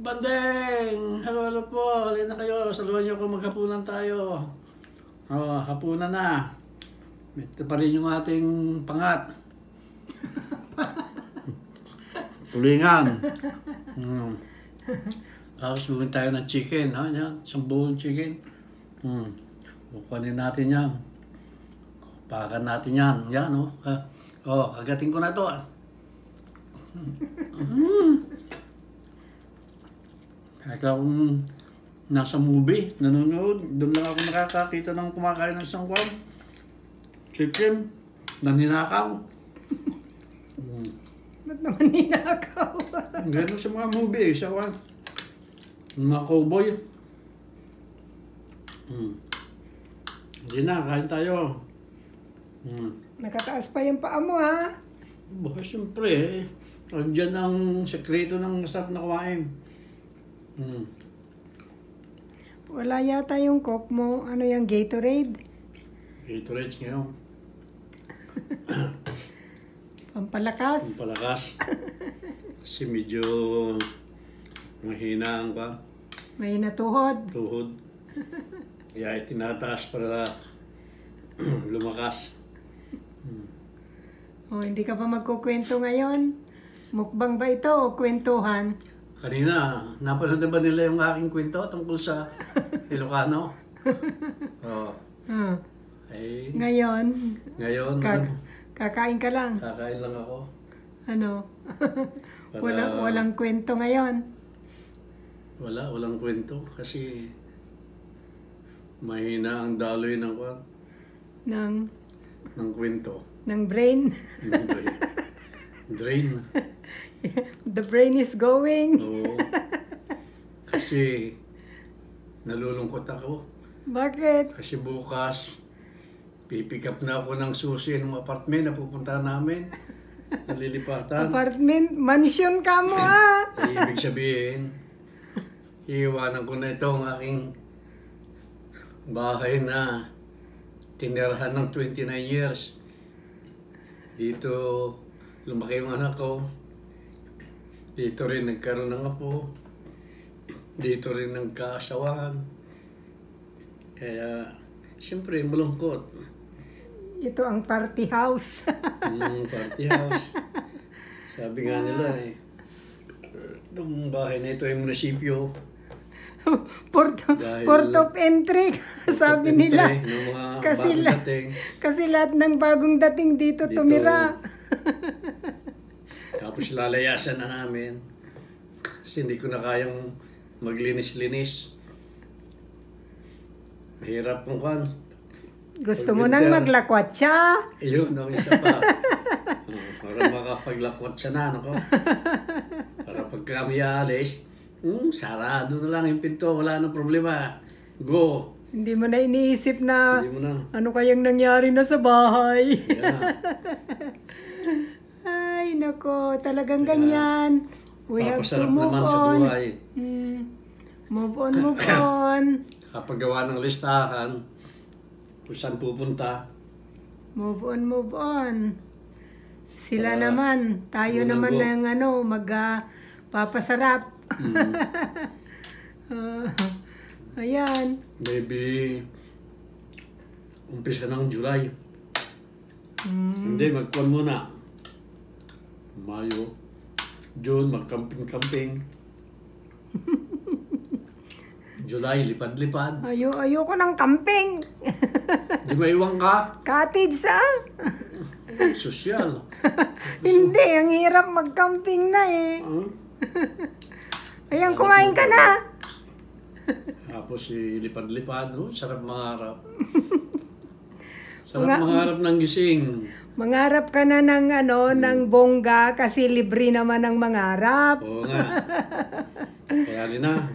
Bandeng! Hello, hello po. Halina kayo. Saluhan niyo ako. Maghapunan tayo. Oh, hapunan na. Ito pa rin yung ating pangat. Tulingan. Mm. Tapos bumili tayo ng chicken. Ha? Yan. Isang buong chicken. Hmm. Kukunin natin yan. Pakan natin yan. Yan, oh. Ah, Oh, kagating ko na to. ah. Kaya kung nasa movie, nanonood, doon lang ako nakakakita ng kumakain ng isang kwan. Chicken, na ninakaw. Mm. Ba't naman ninakaw? Ganun sa mga movie, eh, sa kwan. Mga cowboy. Mm. Hindi na, kain tayo. Mm. Nakataas pa yung paa mo, ha? Bah, siyempre eh. Andiyan ang sekreto ng masarap na kumain. Mm. Wala yata yung coke mo. Ano yung Gatorade? Gatorade ngayon. Pampalakas. Ang palakas. Kasi medyo mahina ang pa, May natuhod. tuhod. Kaya itinataas para lumakas. O, hindi ka pa magkukwento ngayon? Mukbang ba ito o kwentuhan? Kanina, napanood na ba nila yung aking kwento tungkol sa Ilocano? Oo. Ah, Ay, ngayon, ngayon, kak ano, kakain ka lang. kakain lang ako. Ano? Para- walang, walang kwento ngayon. Wala, walang kwento kasi mahina ang daloy ng kwan, Ng, ng kwento. ng brain. Ng brain. Drain. The brain is going. Oo. Kasi nalulungkot ako. Bakit? Kasi bukas, pipick up na ako ng susi ng apartment na pupunta namin. Nalilipatan. Apartment, mansion ka mo ah. Ibig sabihin, iiwanan ko na itong aking bahay na tinirahan ng 29 years. Dito, lumaki yung anak ko. Dito rin nagkaroon ng apo. Dito rin nagkaasawahan. Kaya, siyempre, malungkot. Ito ang party house. Yung party house. Sabi nga nila eh, itong bahay na ito ay munisipyo. port, Dahil- port of entry, sabi nila. Ng mga Kasi, la, dating. kasi lahat ng bagong dating dito, Dito. tumira. Tapos lalayasan na namin. Kasi hindi ko na kayang maglinis-linis. Mahirap kung kan. Gusto mo nang maglakwat siya. Ayun, no, isa pa. Oh, para makapaglakwat siya na, ano ko. Para pag kami aalis, hmm, sarado na lang yung pinto, wala na problema. Go! Hindi mo na iniisip na na. ano kayang nangyari na sa bahay. Yeah. Ay, nako, talagang ganyan. We have to move naman sa on. buhay. Hmm. Move on, move on. Kapag gawa ng listahan, kung saan pupunta, Move on, move on. Sila Para naman, tayo naman go. ng ano, mag papasarap. mm, Ah, ayan. maybe umpisa ng July. Hmm. Hindi, magkuhan muna. Mayo, June, magkamping-kamping. July, lipad-lipad. Ayo, ayoko ng camping. Di maiwang ka? Cottage, ah. Sosyal. Hindi, ang hirap mag-camping na eh. Ah, Ayan, kumain ka na. Tapos eh, lipad-lipad. Oh, sarap mangarap. Sarap Nga- mangarap ng gising. Mangarap ka na ng ano, ng bongga kasi libre naman ang mangarap. Oo nga. Kaya rin na,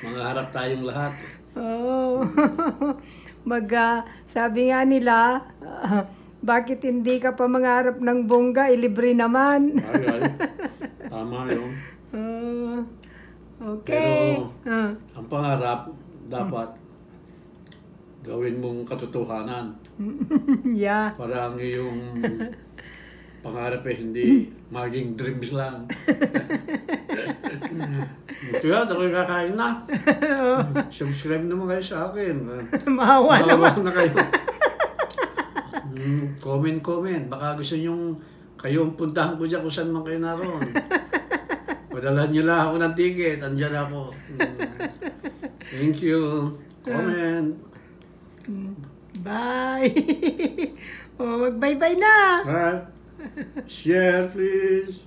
mangarap tayong lahat. Oo. Mag, ah, sabi nga nila, ah, bakit hindi ka pa mangarap ng bongga, ilibre naman. Ay, ay. Tama yun. Ah, okay. Pero- Ah, Ang pangarap, dapat gawin mong katotohanan yeah. para ang iyong pangarap eh hindi maging dreams lang. Ito yan, ako'y kakain na. Subscribe naman kayo sa akin. Maawa naman. Mawawa na kayo. Mm, comment, comment. Baka gusto nyong kayo ang puntahan ko dyan kung saan man kayo naroon. Padala nyo lang ako ng ticket. Andyan ako. Mm. Thank you. Comment. Bye. oh, mag-bye-bye na. Ha? Share, please.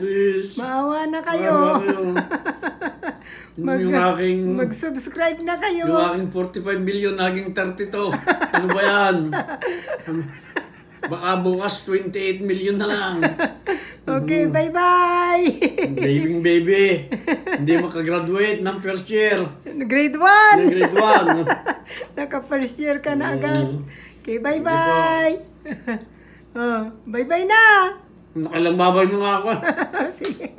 Please. Maawa na Maawa kayo. kayo. Mag- yung aking... Mag-subscribe na kayo. Yung aking 45 million naging 32. Ano ba yan? Baka bukas 28 million na lang. Okay, bye-bye. Baby baby. Hindi makagraduate ng first year. Grade 1. Ng grade 1. Naka-first year ka na agad. Mm. Okay, bye-bye. oh, bye-bye na. Nakailang babay mo nga ako. Sige.